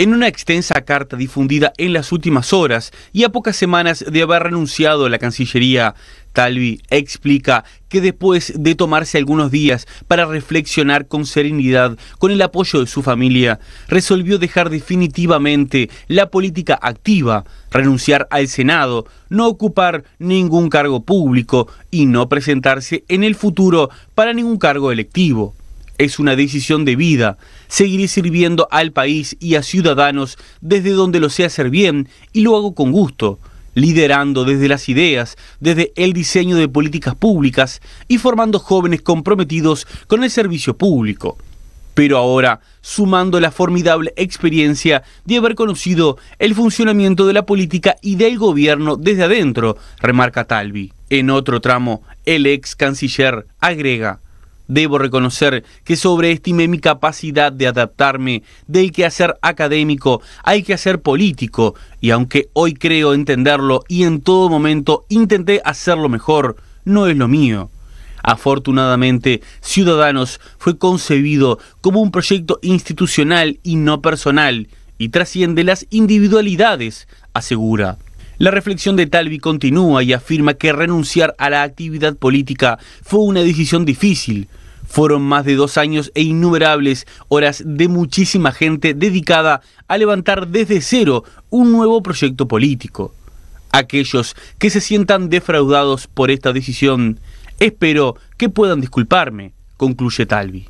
En una extensa carta difundida en las últimas horas y a pocas semanas de haber renunciado a la Cancillería, Talvi explica que después de tomarse algunos días para reflexionar con serenidad con el apoyo de su familia, resolvió dejar definitivamente la política activa, renunciar al Senado, no ocupar ningún cargo público y no presentarse en el futuro para ningún cargo electivo es una decisión de vida. Seguiré sirviendo al país y a ciudadanos desde donde lo sé hacer bien y lo hago con gusto, liderando desde las ideas, desde el diseño de políticas públicas y formando jóvenes comprometidos con el servicio público. Pero ahora, sumando la formidable experiencia de haber conocido el funcionamiento de la política y del gobierno desde adentro, remarca Talvi. En otro tramo, el ex canciller agrega, Debo reconocer que sobreestimé mi capacidad de adaptarme del quehacer académico al quehacer político, y aunque hoy creo entenderlo y en todo momento intenté hacerlo mejor, no es lo mío. Afortunadamente, Ciudadanos fue concebido como un proyecto institucional y no personal, y trasciende las individualidades, asegura. La reflexión de Talvi continúa y afirma que renunciar a la actividad política fue una decisión difícil. Fueron más de dos años e innumerables horas de muchísima gente dedicada a levantar desde cero un nuevo proyecto político. Aquellos que se sientan defraudados por esta decisión, espero que puedan disculparme, concluye Talvi.